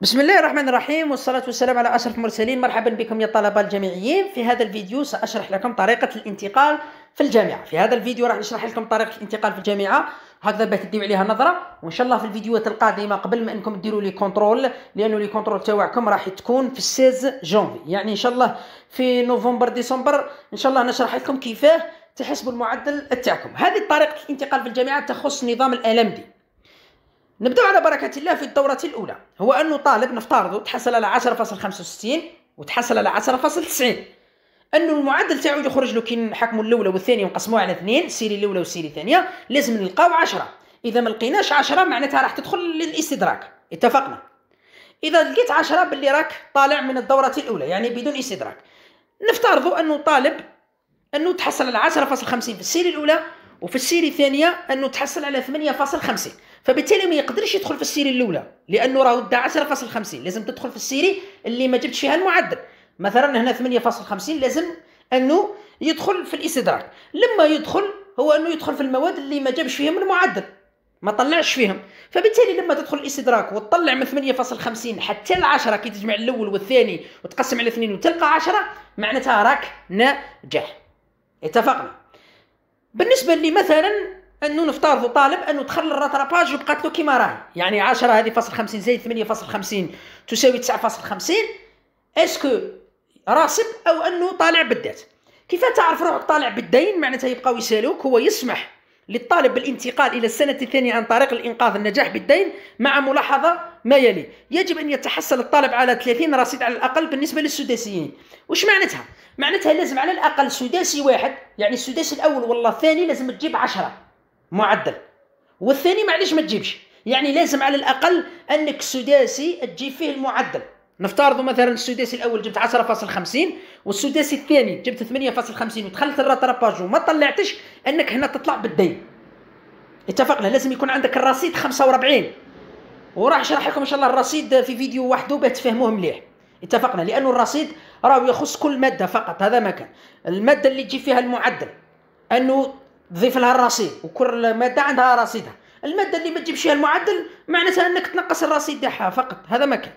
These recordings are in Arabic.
بسم الله الرحمن الرحيم والصلاة والسلام على أشرف المرسلين. مرحبا بكم يا طلبة الجامعيين. في هذا الفيديو سأشرح لكم طريقة الانتقال في الجامعة. في هذا الفيديو راح نشرح لكم طريقة الانتقال في الجامعة. هكذا باش تديو عليها نظرة وإن شاء الله في الفيديوهات القادمة قبل ما أنكم ديروا les contrôles لأنه les contrôles تاعكم راح تكون في 16 جونفي. يعني إن شاء الله في نوفمبر ديسمبر إن شاء الله نشرح لكم كيفاه تحسبوا المعدل تاعكم. هذه طريقة الانتقال في الجامعة تخص نظام ال LMD نبدأ على بركة الله في الدورة الأولى. هو أنه طالب نفترض تحصل على 10.65 وتحصل على 10.90 أنه المعدل تاعو يخرج له كي نحكموا الأولى والثانية ونقسموها على اثنين ال série الأولى وال série الثانية لازم نلقاو 10 إذا ما لقيناش 10 معناتها راح تدخل للاستدراك. اتفقنا؟ إذا لقيت 10 باللي راك طالع من الدورة الأولى يعني بدون استدراك. نفترض أنه طالب أنه تحصل على 10.50 في ال série الأولى وفي ال série الثانية أنه تحصل على 8.50 فبالتالي ما يقدرش يدخل في ال série الأولى لأنه راه دا 10.50 لازم تدخل في ال série اللي ما جبتش فيها المعدل. مثلا هنا 8.50 لازم أنه يدخل في الإستدراك. لما يدخل هو أنه يدخل في المواد اللي ما جابش فيهم المعدل ما طلعش فيهم. فبالتالي لما تدخل الإستدراك وتطلع من 8.50 حتى ل 10 كي تجمع الأول والثاني وتقسم على اثنين وتلقى 10 معناتها راك ناجح. اتفقنا؟ بالنسبة لي مثلا أنه نفترضوا طالب أنه دخل الراتراباج وبقات له كيما راهي. يعني 10 هذه فاصل 50 زائد 8.50 تساوي 9.50 اسكو راسب أو أنه طالع بالذات؟ كيف تعرف روحك طالع بالدين؟ معناتها يبقاو يسالوك هو يسمح للطالب بالانتقال إلى السنة الثانية عن طريق الإنقاذ النجاح بالدين مع ملاحظة ما يلي. يجب أن يتحصل الطالب على 30 رصيد على الأقل بالنسبة للسداسيين. وش معناتها؟ معناتها لازم على الأقل سداسي واحد يعني السداسي الأول والله الثاني لازم تجيب 10 معدل. والثاني معليش ما تجيبش. يعني لازم على الأقل أنك سداسي تجيب فيه المعدل. نفترض مثلا السداسي الأول جبت 10.50 والسداسي الثاني جبت 8.50 ودخلت الراتراباج وما طلعتش أنك هنا تطلع بالدين. اتفقنا؟ لازم يكون عندك الرصيد 45 وراح اشرح لكم إن شاء الله الرصيد في فيديو وحده باش تفهموه مليح. اتفقنا؟ لأنه الرصيد راه يخص كل مادة فقط هذا ما كان. المادة اللي تجي فيها المعدل أنه تضيف لها الرصيد وكل مادة عندها رصيدها. المادة اللي ما تجيبش فيها المعدل معناتها إنك تنقص الرصيد تاعها فقط هذا ما كان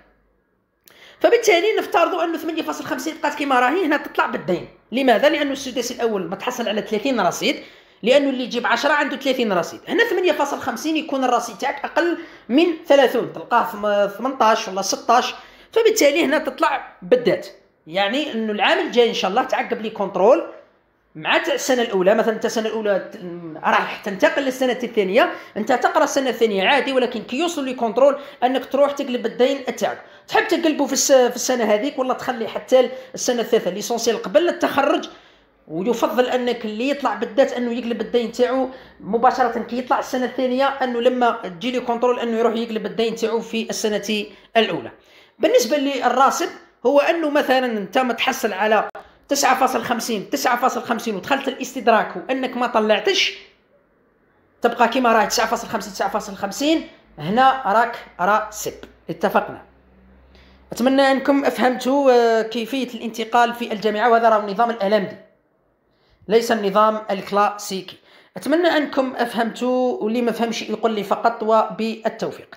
فبالتالي نفترضوا أنه 8.50 بقات كيما راهي هنا تطلع بالدين. لماذا؟ لأنه السداسي الأول ما تحصل على 30 رصيد لأنه اللي يجيب 10 عنده 30 رصيد. هنا 8.50 يكون الرصيد تاعك أقل من 30 تلقاه 18 ولا 16 فبالتالي هنا تطلع بال dettes. يعني إنه العام الجاي إن شاء الله تعقب les contrôles مع السنة الأولى مثلا انت السنة الأولى راح تنتقل للسنة الثانية أنت تقرأ السنة الثانية عادي ولكن كي يوصل les contrôles أنك تروح تقلب الدين تاعك تحب تقلبه في في السنة هذيك؟ ولا تخلي حتى السنة الثالثة l'essentiel قبل التخرج. ويفضل أنك اللي يطلع بال dettes أنه يقلب الدين تاعو مباشرة كي يطلع السنة الثانية أنه لما تجي لي كنترول أنه يروح يقلب الدين تاعو في السنة الأولى. بالنسبة للراسب هو أنه مثلا أنت متحصل على 9.50 9.50 ودخلت الاستدراك وانك ما طلعتش تبقى كيما راهي 9.5 9.50 هنا راك راسب اتفقنا. أتمنى أنكم أفهمتوا آه، كيفية الانتقال في الجامعة وهذا راه النظام الالمدي ليس النظام الكلاسيكي. أتمنى أنكم أفهمتوا واللي ما فهمش يقول لي فقط وبالتوفيق.